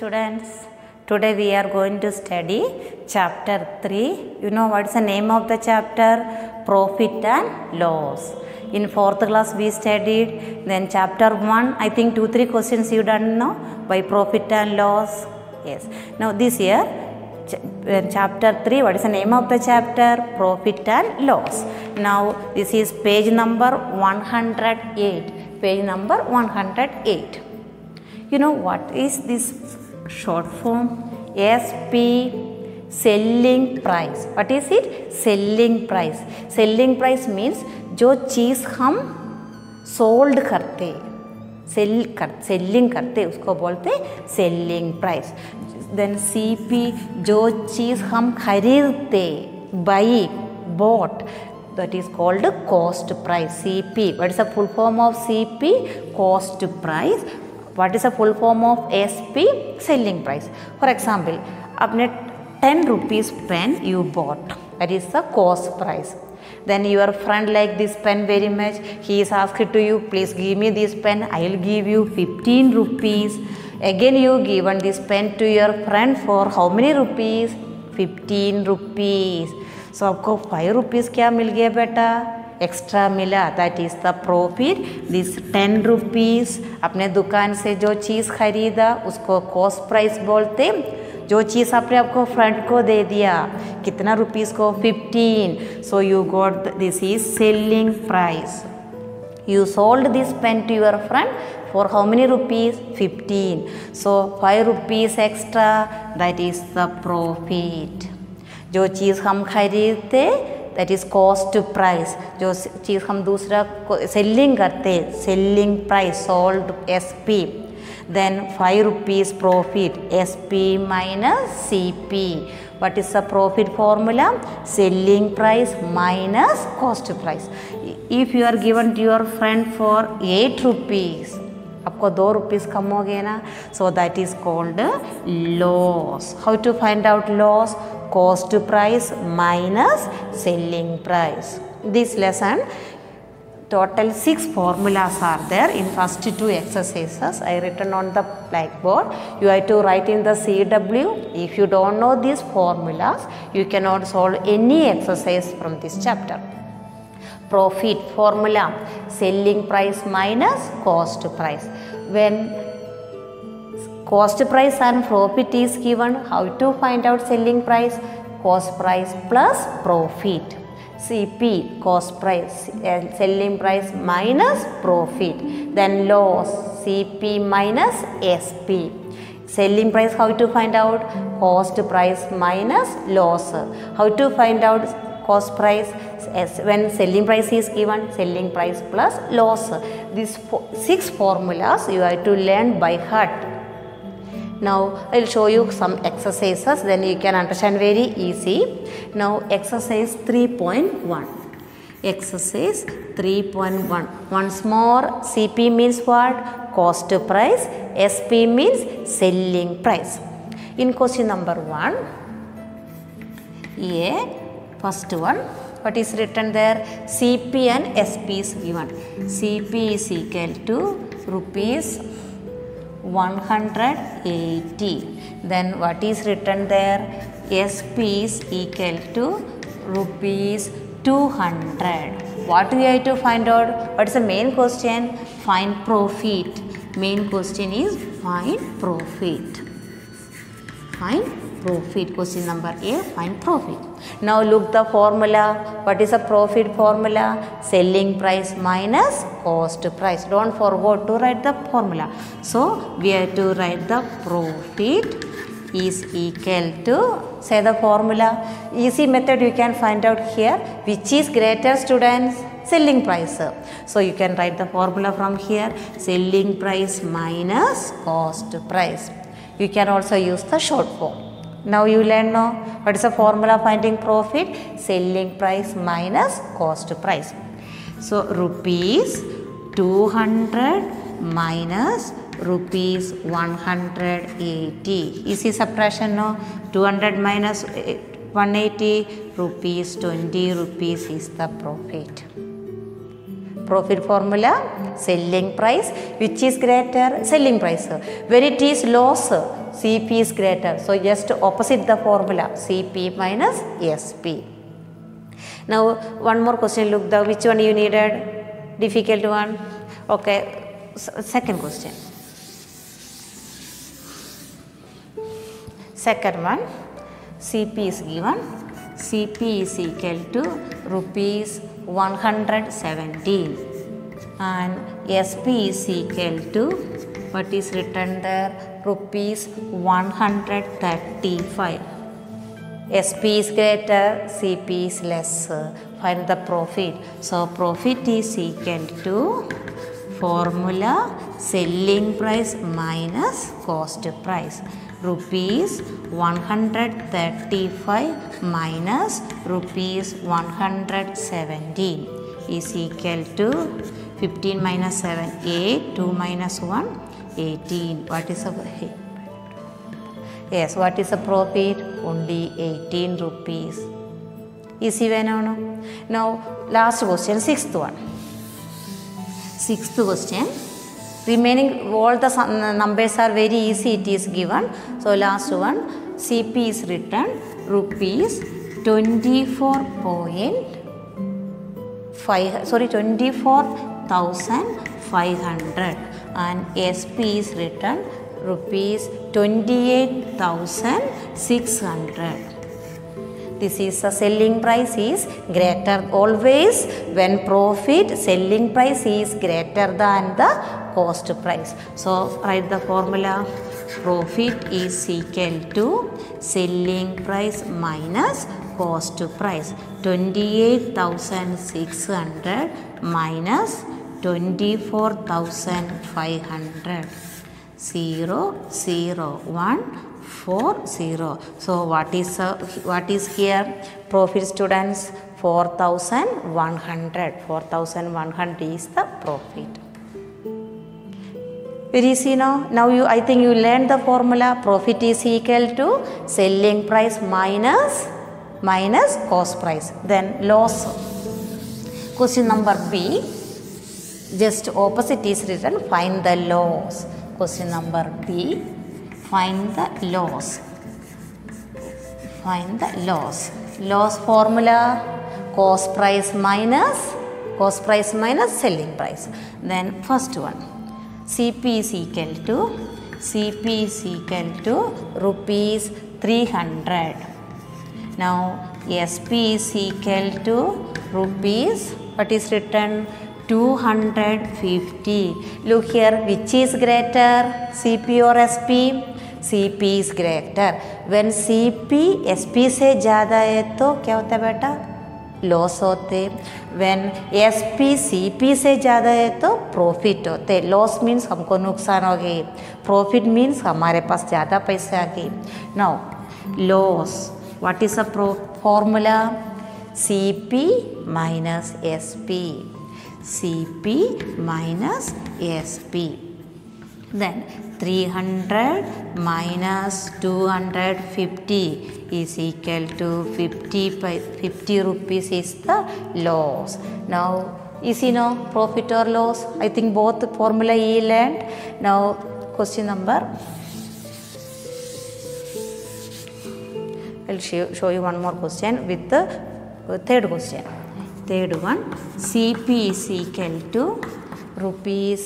students today we are going to study chapter 3 you know what's the name of the chapter? Profit and loss. In fourth class we studied then chapter 1 i think two three questions you done know? By profit and loss. Yes. Now this year ch- uh, chapter 3 what is the name of the chapter? Profit and loss. Now this is page number 108 page number 108 you know what is this short form? SP selling price. What is it? Selling price. Selling price means जो चीज़ हम sold करते cell कर selling करते उसको बोलते selling price then C P जो चीज़ हम खरीदते buy bought that is called cost price cp what is the full form of cp cost price what is the full form of sp selling price for example आपने 10 rupees pen you bought that is the cost price then your friend like this pen very much he is asked to you please give me this pen i will give you 15 rupees again you given this pen to your friend for how many rupees 15 rupees सो आपको five rupees क्या मिल गया बेटा extra मिला that is the profit this ten rupees अपने दुकान से जो चीज़ खरीदा, उसको कॉस्ट प्राइस बोलते। जो चीज़ आपने आपको फ्रेंड को दे दिया, कितना रुपीज़ को? Fifteen so you got this is selling price you sold this pen to your friend for how many rupees? 15 so 5 rupees extra, that is the profit. जो चीज़ हम खरीदते दैट इज़ कॉस्ट प्राइस जो चीज़ हम दूसरा selling करते selling price sold S P then five rupees profit S P minus C P what is the profit formula? Selling price minus cost price. If you are given to your friend for 8 rupees, आपको दो rupees कम हो गए ना? So that is called loss how to find out loss cost price minus selling price. This lesson total six formulas are there in first two exercises. I written on the blackboard. You have to write in the cw if you don't know these formulas you cannot solve any exercise from this chapter. Profit formula selling price minus cost price. When cost price and profit is given. How to find out selling price? Cost price plus profit. Cp cost price and selling price minus profit. Then loss cp minus sp selling price how to find out? Cost price minus loss. How to find out cost price? When selling price is given selling price plus loss. These six formulas you have to learn by heart now i'll show you some exercises then you can understand very easy. Now exercise 3.1 exercise 3.1 once more cp means what? Cost price. Sp means selling price. In question number 1 a first one. What is written there? Cp and sp is given. Cp is equal to rupees 180 then what is written there? Sp is equal to rupees 200 what we have to find out? What is the main question? Find profit. Main question is find profit. Find profit question number a find profit. Now look the formula. What is the profit formula? Selling price minus cost price. Don't forget to write the formula. So we have to write the profit is equal to say the formula. Easy method you can find out here which is greater students selling price. So you can write the formula from here. Selling price minus cost price. You can also use the short form now you learn now what is the formula finding profit? Selling price minus cost price. So rupees 200 minus rupees 180 easy subtraction no? 200 minus eh, eh, 180 rupees 20 rupees is the profit. Profit formula selling price which is greater? Selling price. When it is loss Cp is greater. So just opposite the formula Cp minus Sp. Now one more question. Look the which one you needed? Difficult one? Okay. Second question. Second one. Cp is given. Cp is equal to rupees 117 and Sp is equal to what is written there rupees 135 SP is greater, CP is less. Find the profit. So profit is equal to formula selling price minus cost price. Rupees 135 minus rupees 117 is equal to 15 minus 7, 8, 2 minus 1, 18. What is the Yes, what is the profit? Only 18 rupees. Easy way now, no? Now, last question, sixth one. Sixth question. Remaining all the numbers are very easy, it is given. So, last one, CP is written rupees 24.5, sorry, 24,500 and SP is written rupees 28,600. This is the selling price is greater always when profit selling price is greater than the cost price. So write the formula profit is equal to selling price minus cost price 28,600 minus 24,500 zero zero one four zero. So what is uh, what is here? Profit students 4100 4100 is the profit. Very easy now now you i think you learned the formula. Profit is equal to selling price minus minus cost price. Then loss. Question number b just opposite is written find the loss question number b find the loss find the loss loss formula cost price minus cost price minus selling price. Then first one cp is equal to cp is equal to rupees 300 now sp is equal to rupees what is written 250 look here, which is greater cp or sp cp is greater. When cp sp से ज़्यादा है तो क्या होता है बेटा? Loss होते when sp cp से ज़्यादा है तो प्रॉफिट होते लॉस मीन्स हमको नुकसान हो गई. प्रॉफिट मीन्स हमारे पास ज़्यादा पैसे आ गए. Now loss what is a formula cp minus sp cp minus sp then 300 minus 250 is equal to 50 by 50 rupees is the loss. Now is you know profit or loss? I think both formula e now question number? I'll show you one more question with the third question third one cp is equal to rupees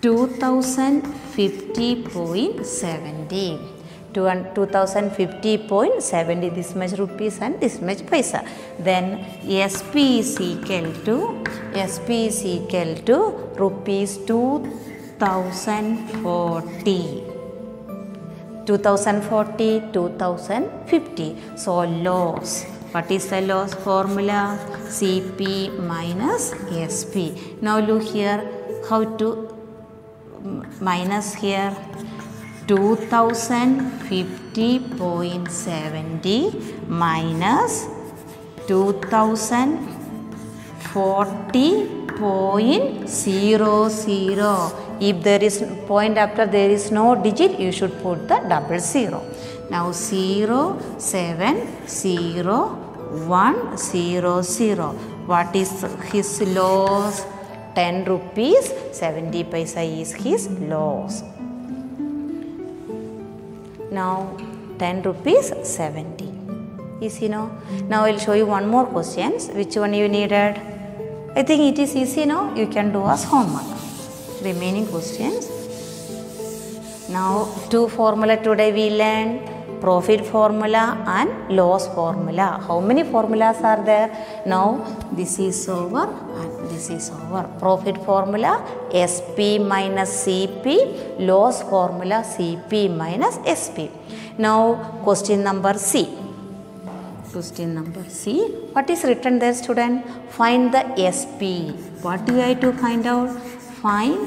2050.70 2050.70 this much rupees and this much paisa. Then sp is equal to sp is equal to rupees 2040 2040 2050 so loss what is the loss formula? Cp minus sp now look here how to mm, minus here? 2050.70 minus 2040.00 if there is point after there is no digit you should put the double zero now 0 7 0 1 0 0 what is his loss? 10 rupees. 70 paisa is his loss. Now 10 rupees 70 easy no? Now i'll show you one more questions. Which one you needed? I think it is easy no? You can do as homework. Remaining questions. Now two formula today we learned profit formula and loss formula. How many formulas are there? Now this is over and this is over. Profit formula sp minus cp loss formula cp minus sp now question number c. Question number c. What is written there student? Find the sp what do i to find out? Find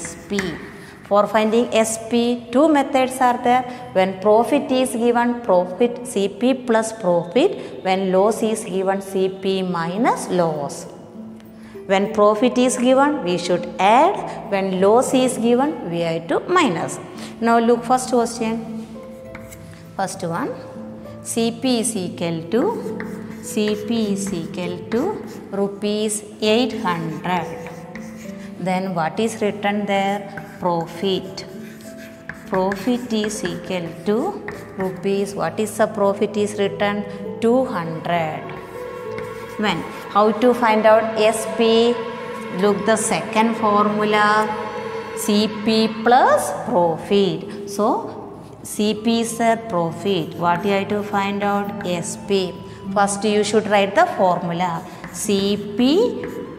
sp for finding SP, two methods are there. When profit is given, profit CP plus profit. When loss is given, CP minus loss. When profit is given, we should add. When loss is given, we have to minus. Now look first question. First one, CP is equal to CP is equal to rupees 800 then what is written there profit. Profit is equal to rupees. What is the profit is written? 200 when? How to find out? Sp look the second formula. Cp plus profit. So cp is profit. What you have to find out? Sp first you should write the formula. Cp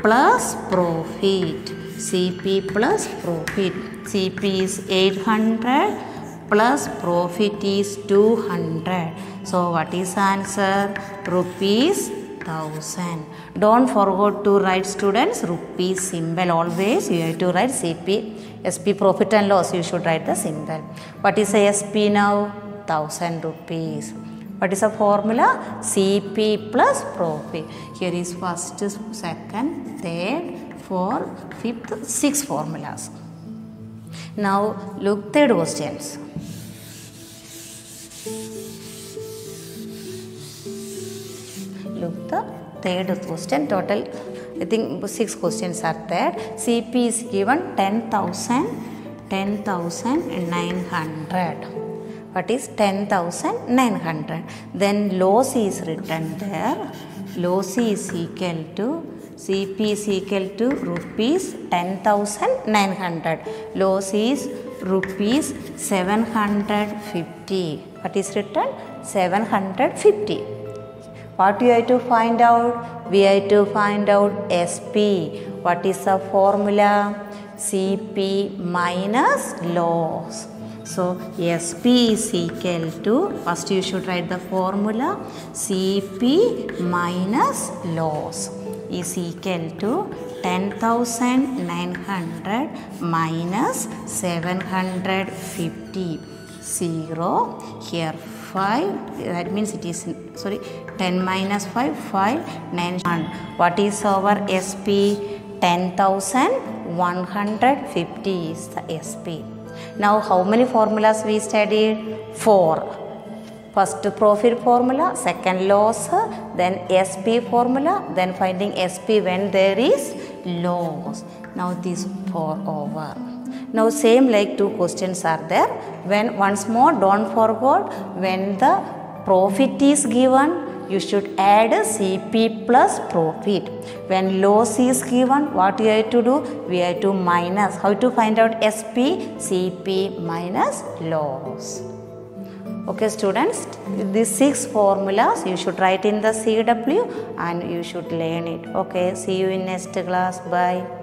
plus profit. CP plus profit. CP is 800 plus profit is 200. So what is answer? Rupees 1000. Don't forget to write students rupees symbol always you have to write CP. SP profit and loss you should write the symbol. What is a SP now? 1000 rupees. What is the formula? CP plus profit. Here is first, second, third, fourth, fifth, six formulas. Now look third questions. Look the third question total I think six questions are there. CP is given 10,000 10,900 what is 10,900 then loss is written there loss is equal to CP is equal to rupees 10,900 loss is rupees 750 what is written? 750 what you have to find out? We have to find out SP what is the formula? CP minus loss. So SP is equal to first you should write the formula. CP minus loss is equal to 10,900 minus 750 0 here 5 that means it is sorry 10 minus 5 5 9 1 what is our SP 10,150 is the SP now how many formulas we studied? 4 First profit formula, second loss, then SP formula, then finding SP when there is loss. Now these four over. Now same like two questions are there. When once more don't forget when the profit is given you should add CP plus profit. When loss is given what you have to do? We have to minus. How to find out SP? CP minus loss. Okay students, these six formulas you should write in the CW and you should learn it. Okay, see you in next class. Bye.